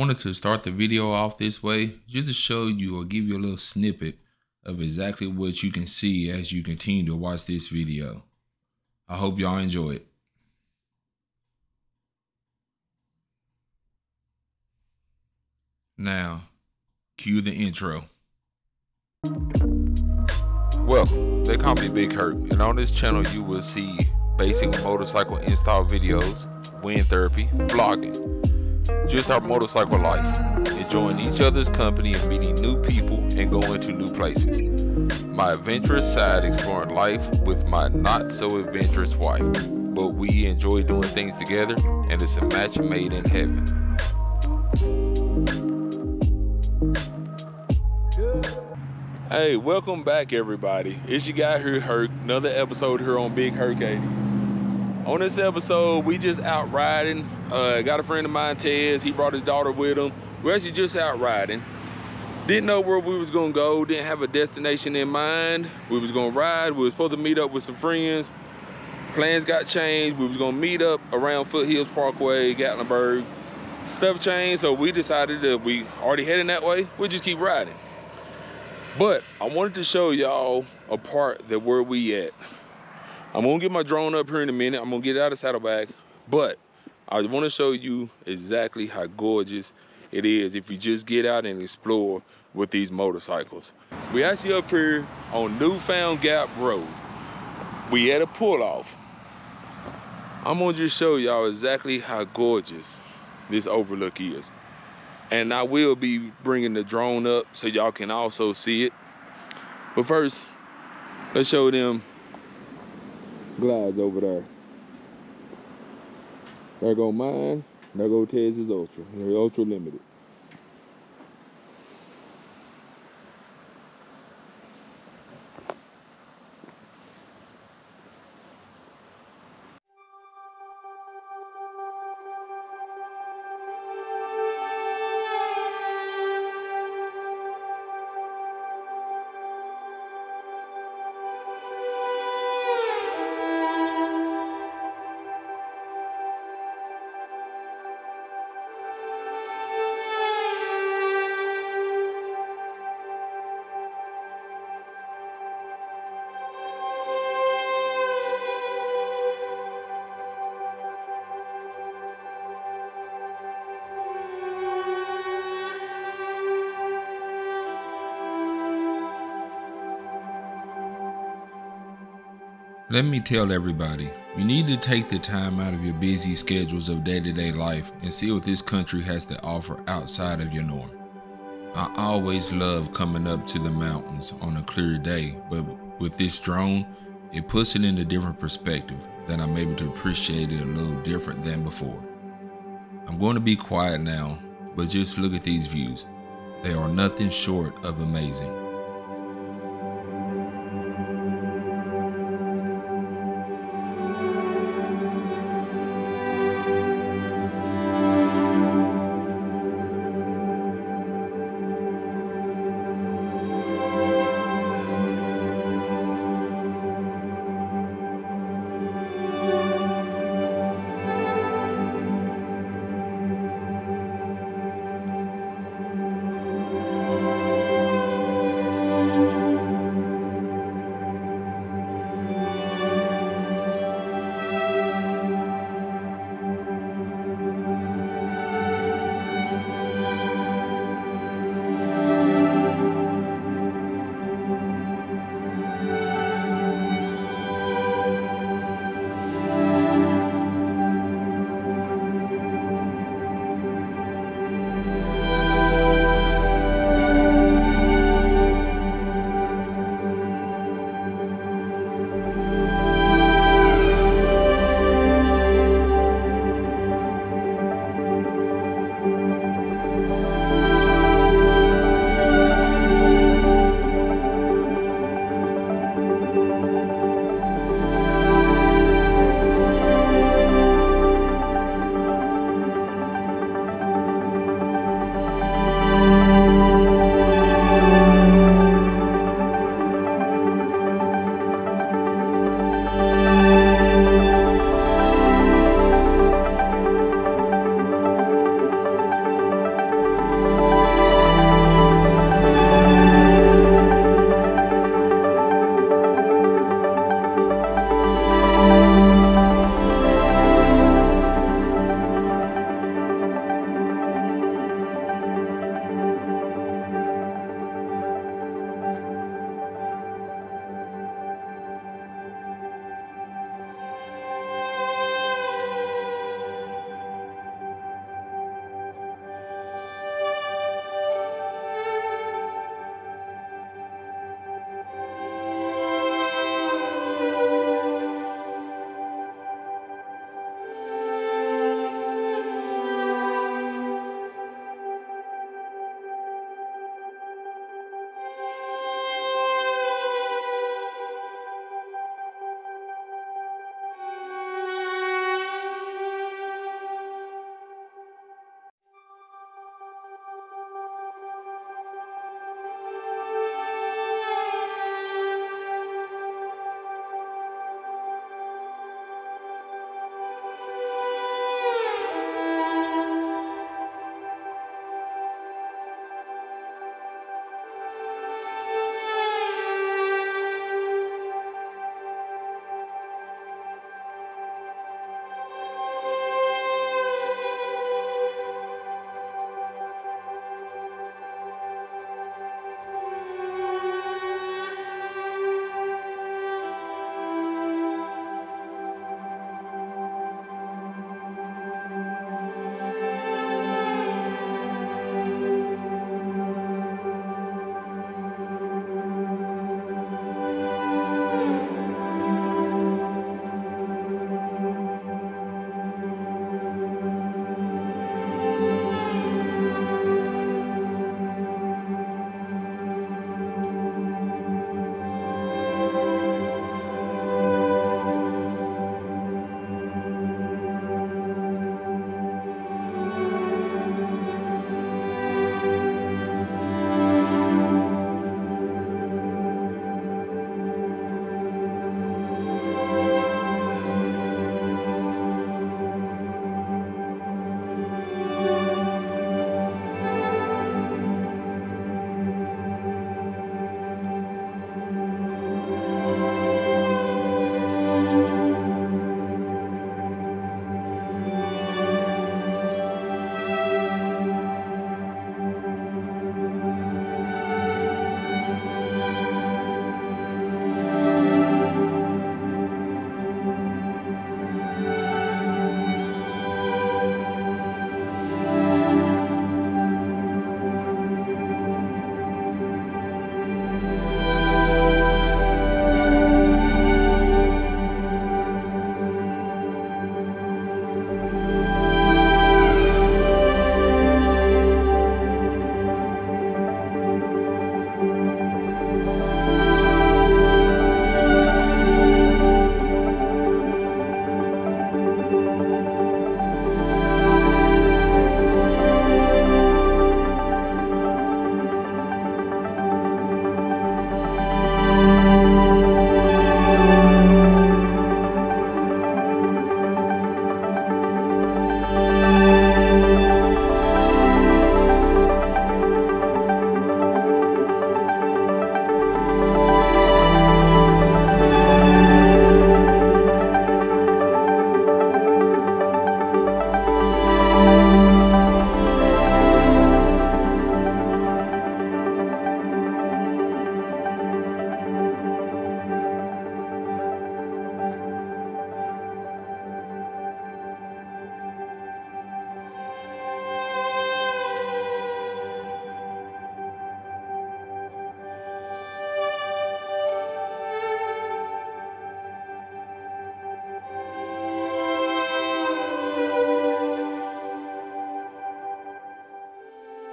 wanted to start the video off this way just to show you or give you a little snippet of exactly what you can see as you continue to watch this video. I hope y'all enjoy it. Now, cue the intro. Welcome. They call me Big Herk, and on this channel you will see basic motorcycle install videos, wind therapy, vlogging, just our motorcycle life, enjoying each other's company and meeting new people and going to new places. My adventurous side exploring life with my not so adventurous wife, but we enjoy doing things together and it's a match made in heaven. Hey, welcome back everybody. It's your guy here, Herk. Another episode here on Big 80. On this episode, we just out riding. Uh, got a friend of mine, Tez. He brought his daughter with him. We're actually just out riding. Didn't know where we was gonna go. Didn't have a destination in mind. We was gonna ride. We was supposed to meet up with some friends. Plans got changed. We was gonna meet up around Foothills Parkway, Gatlinburg. Stuff changed, so we decided that we already heading that way. We'll just keep riding. But I wanted to show y'all a part that where we at. I'm gonna get my drone up here in a minute. I'm gonna get it out of saddlebag, but I want to show you exactly how gorgeous it is if you just get out and explore with these motorcycles. We actually up here on Newfound Gap Road. We at a pull off. I'm gonna just show y'all exactly how gorgeous this overlook is and I will be bringing the drone up so y'all can also see it. But first, let's show them glides over there. There go mine, there go Tez's Ultra. They're Ultra Limited. Let me tell everybody, you need to take the time out of your busy schedules of day to day life and see what this country has to offer outside of your norm. I always love coming up to the mountains on a clear day, but with this drone, it puts it in a different perspective that I'm able to appreciate it a little different than before. I'm going to be quiet now, but just look at these views. They are nothing short of amazing.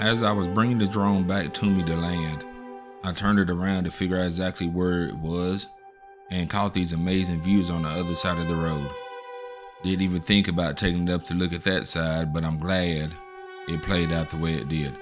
As I was bringing the drone back to me to land, I turned it around to figure out exactly where it was and caught these amazing views on the other side of the road. Didn't even think about taking it up to look at that side, but I'm glad it played out the way it did.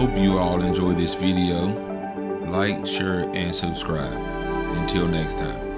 Hope you all enjoy this video. Like, share, and subscribe. Until next time.